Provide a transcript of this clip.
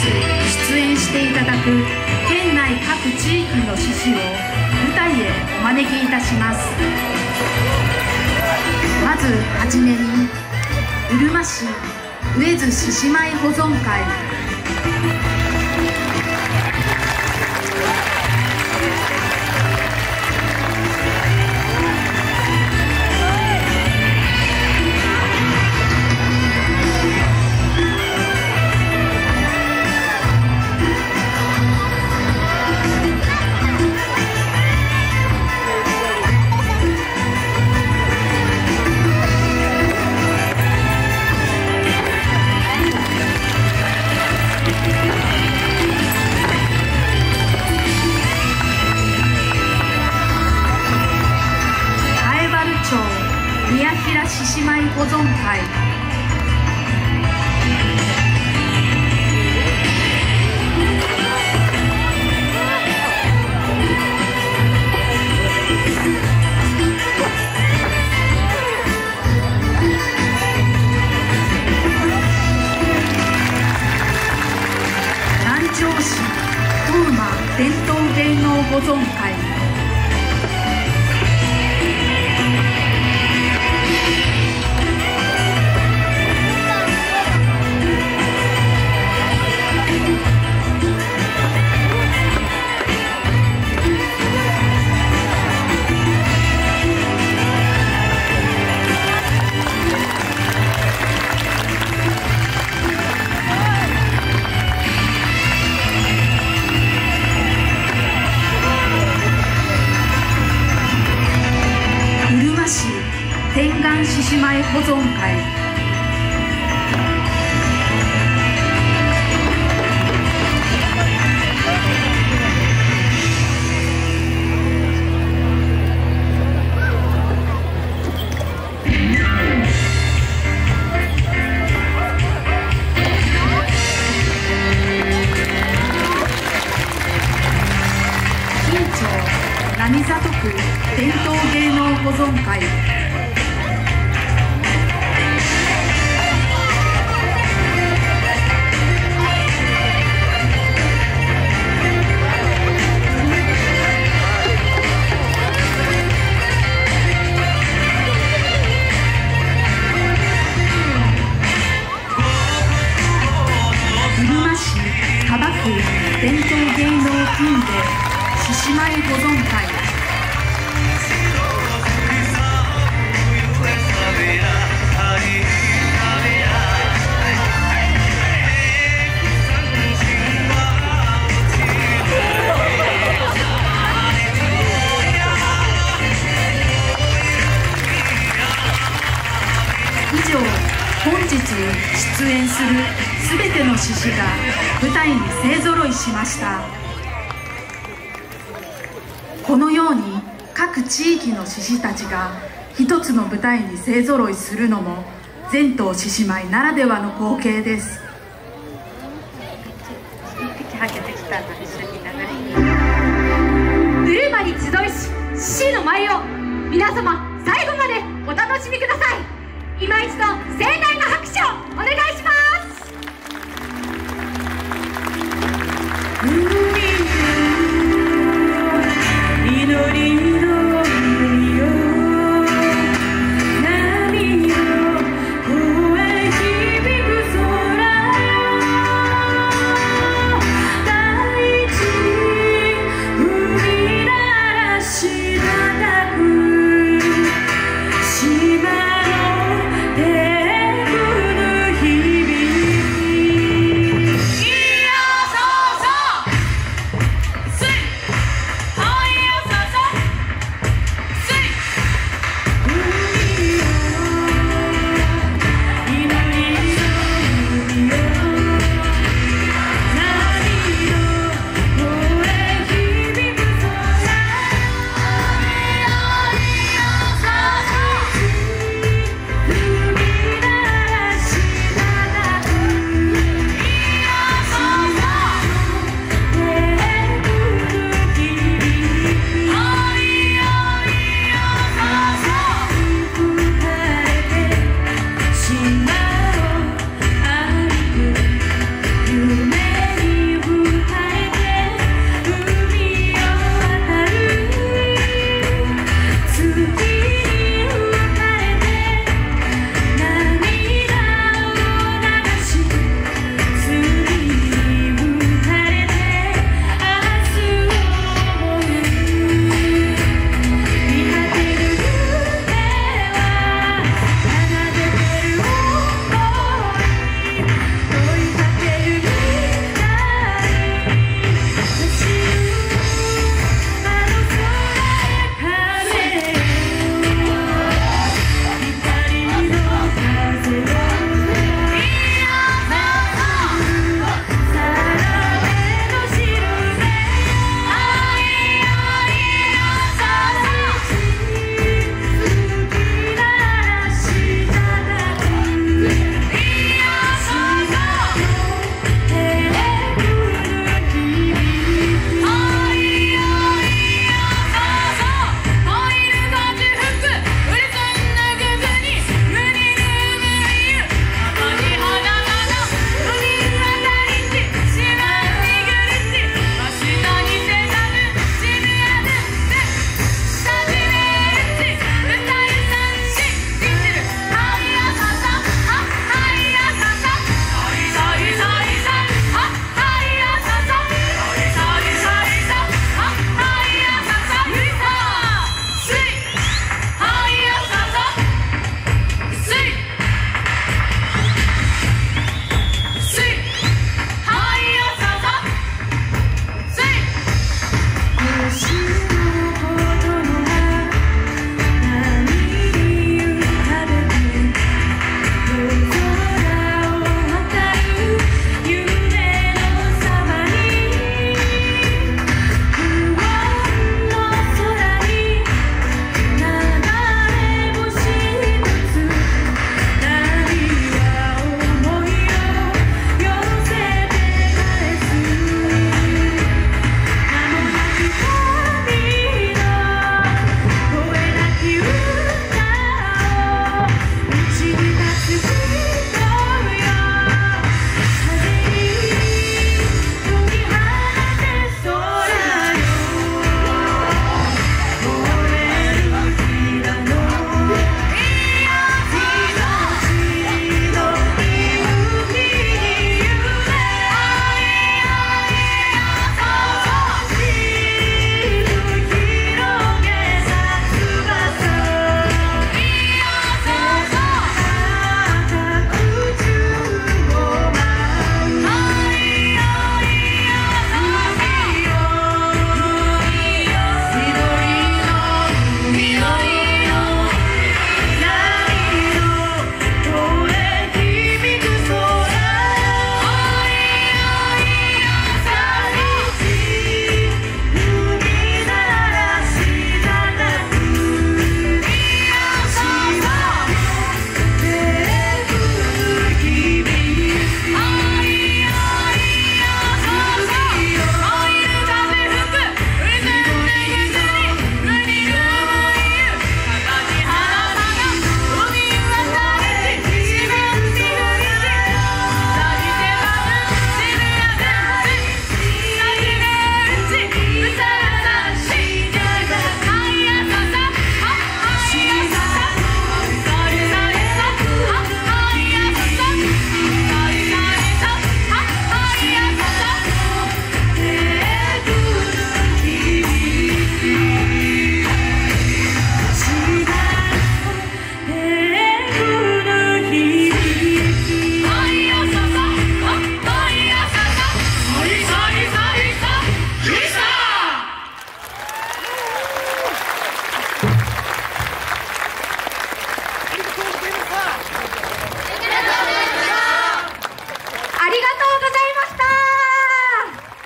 出演していただく県内各地域の獅子を舞台へお招きいたします。まずはじめにうるま市上津獅子舞保存会芸能浪里区伝統芸能保存会。伝統芸能金で獅子舞保存会。するすべての獅子が舞台に勢ぞろいしました。このように各地域の獅子たちが一つの舞台に勢ぞろいするのも全島獅子舞ならではの光景です。ブルーマに集いし C の舞を皆様最後までお楽しみください。今一度盛大な拍手をお願いします。